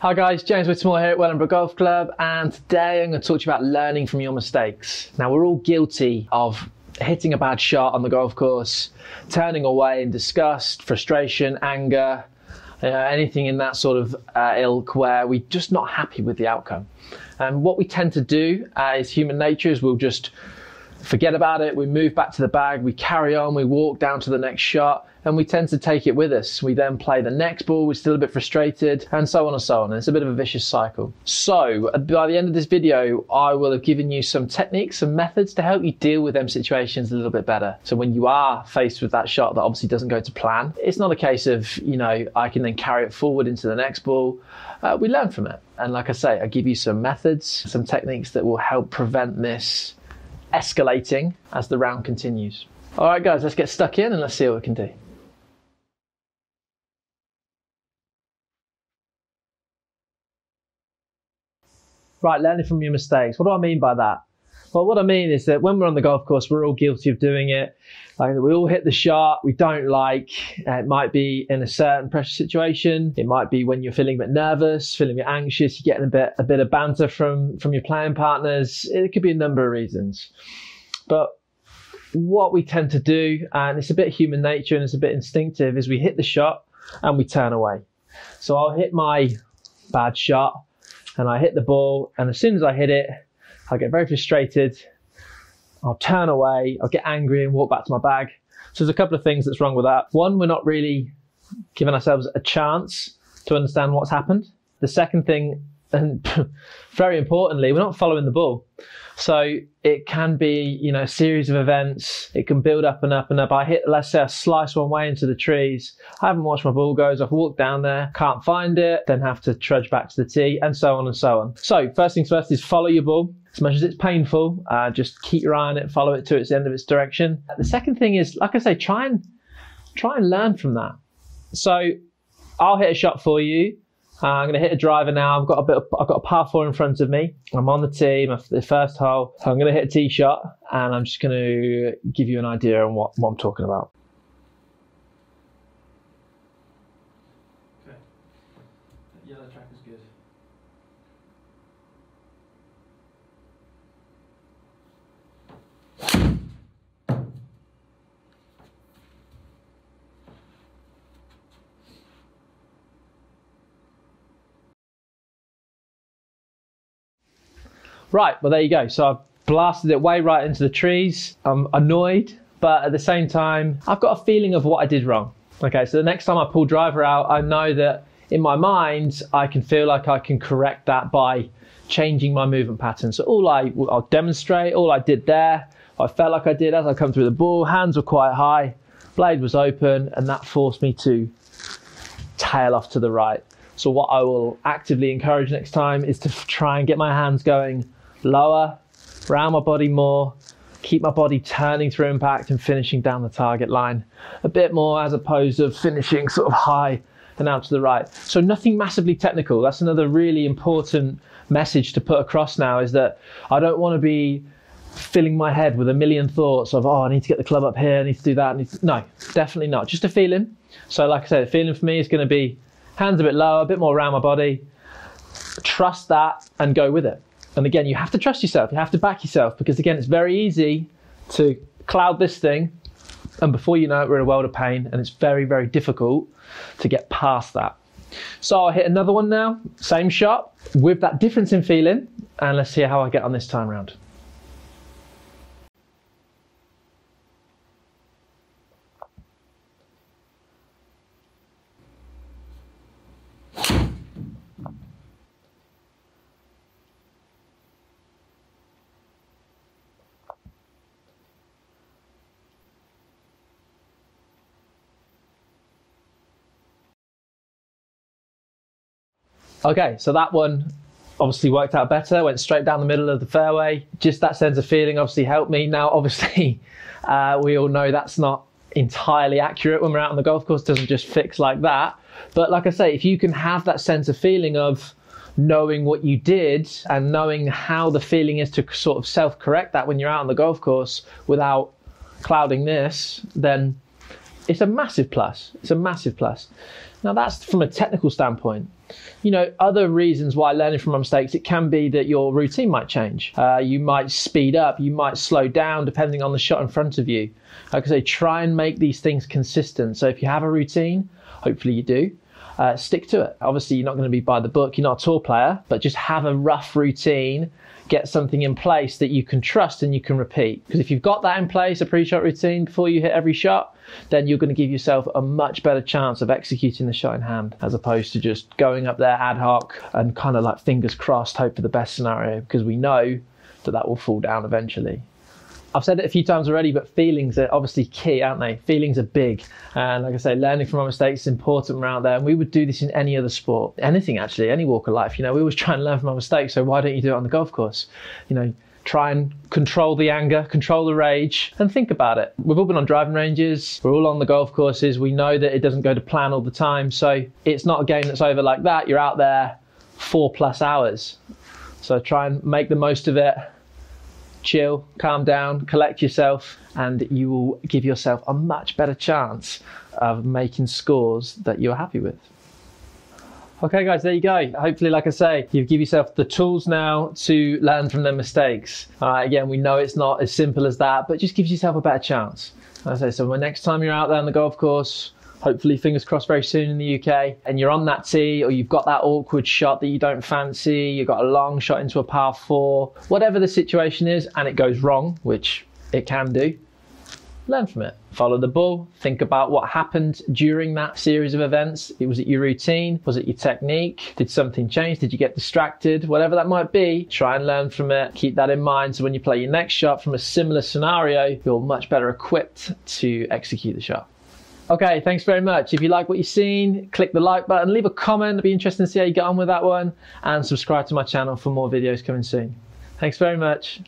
Hi guys, James Whittemore here at Wellingborough Golf Club and today I'm going to talk to you about learning from your mistakes. Now we're all guilty of hitting a bad shot on the golf course, turning away in disgust, frustration, anger, uh, anything in that sort of uh, ilk where we're just not happy with the outcome. And what we tend to do uh, as human nature is we'll just forget about it, we move back to the bag, we carry on, we walk down to the next shot, and we tend to take it with us. We then play the next ball, we're still a bit frustrated, and so on and so on. And it's a bit of a vicious cycle. So, uh, by the end of this video, I will have given you some techniques, some methods to help you deal with them situations a little bit better. So, when you are faced with that shot that obviously doesn't go to plan, it's not a case of, you know, I can then carry it forward into the next ball. Uh, we learn from it. And like I say, I give you some methods, some techniques that will help prevent this escalating as the round continues. All right, guys, let's get stuck in and let's see what we can do. Right, learning from your mistakes. What do I mean by that? Well, what I mean is that when we're on the golf course, we're all guilty of doing it. Like we all hit the shot we don't like. Uh, it might be in a certain pressure situation. It might be when you're feeling a bit nervous, feeling a bit anxious. You're getting a bit a bit of banter from from your playing partners. It could be a number of reasons. But what we tend to do, and it's a bit human nature and it's a bit instinctive, is we hit the shot and we turn away. So I'll hit my bad shot and I hit the ball, and as soon as I hit it, I get very frustrated. I'll turn away, I'll get angry and walk back to my bag. So there's a couple of things that's wrong with that. One, we're not really giving ourselves a chance to understand what's happened. The second thing, and very importantly, we're not following the ball. So it can be, you know, a series of events. It can build up and up and up. I hit, let's say, I slice one way into the trees. I haven't watched my ball goes. I've walked down there, can't find it, then have to trudge back to the tee, and so on and so on. So first things first is follow your ball. As much as it's painful, uh, just keep your eye on it, follow it to its end of its direction. The second thing is, like I say, try and try and learn from that. So I'll hit a shot for you. Uh, I'm going to hit a driver now. I've got a bit. Of, I've got a par four in front of me. I'm on the tee, my, the first hole. So I'm going to hit a tee shot, and I'm just going to give you an idea on what, what I'm talking about. Okay, yellow track is good. Right, well, there you go. So I've blasted it way right into the trees. I'm annoyed, but at the same time, I've got a feeling of what I did wrong. Okay, so the next time I pull driver out, I know that in my mind, I can feel like I can correct that by changing my movement pattern. So all I, I'll demonstrate, all I did there, I felt like I did as I come through the ball, hands were quite high, blade was open, and that forced me to tail off to the right. So what I will actively encourage next time is to try and get my hands going lower, round my body more, keep my body turning through impact and finishing down the target line a bit more as opposed to finishing sort of high and out to the right. So nothing massively technical. That's another really important message to put across now is that I don't want to be filling my head with a million thoughts of, oh, I need to get the club up here, I need to do that. To... No, definitely not. Just a feeling. So like I said, the feeling for me is going to be hands a bit lower, a bit more around my body. Trust that and go with it. And again, you have to trust yourself. You have to back yourself because again, it's very easy to cloud this thing, and before you know it, we're in a world of pain, and it's very, very difficult to get past that. So I'll hit another one now, same shot with that difference in feeling, and let's see how I get on this time round. Okay, so that one obviously worked out better, went straight down the middle of the fairway. Just that sense of feeling obviously helped me. Now, obviously, uh, we all know that's not entirely accurate when we're out on the golf course, doesn't just fix like that. But like I say, if you can have that sense of feeling of knowing what you did and knowing how the feeling is to sort of self correct that when you're out on the golf course without clouding this, then it's a massive plus. It's a massive plus. Now that's from a technical standpoint. You know, other reasons why learning from mistakes, it can be that your routine might change. Uh, you might speed up, you might slow down depending on the shot in front of you. Like I say, try and make these things consistent. So if you have a routine, hopefully you do, uh, stick to it. Obviously, you're not going to be by the book, you're not a tour player, but just have a rough routine get something in place that you can trust and you can repeat. Because if you've got that in place, a pre shot routine before you hit every shot, then you're going to give yourself a much better chance of executing the shot in hand as opposed to just going up there ad hoc and kind of like fingers crossed, hope for the best scenario because we know that that will fall down eventually. I've said it a few times already, but feelings are obviously key, aren't they? Feelings are big. And like I say, learning from our mistakes is important around there. And we would do this in any other sport, anything actually, any walk of life. You know, we always try and learn from our mistakes. So why don't you do it on the golf course? You know, try and control the anger, control the rage, and think about it. We've all been on driving ranges, we're all on the golf courses. We know that it doesn't go to plan all the time. So it's not a game that's over like that. You're out there four plus hours. So try and make the most of it chill, calm down, collect yourself, and you will give yourself a much better chance of making scores that you're happy with. Okay, guys, there you go. Hopefully, like I say, you give yourself the tools now to learn from their mistakes. Uh, again, we know it's not as simple as that, but just gives yourself a better chance. I say, so next time you're out there on the golf course, hopefully fingers crossed very soon in the UK and you're on that tee or you've got that awkward shot that you don't fancy, you've got a long shot into a par four, whatever the situation is and it goes wrong, which it can do, learn from it. Follow the ball, think about what happened during that series of events. Was it your routine? Was it your technique? Did something change? Did you get distracted? Whatever that might be, try and learn from it. Keep that in mind so when you play your next shot from a similar scenario, you're much better equipped to execute the shot. Okay, thanks very much. If you like what you've seen, click the like button, leave a comment. It'd be interesting to see how you get on with that one, and subscribe to my channel for more videos coming soon. Thanks very much.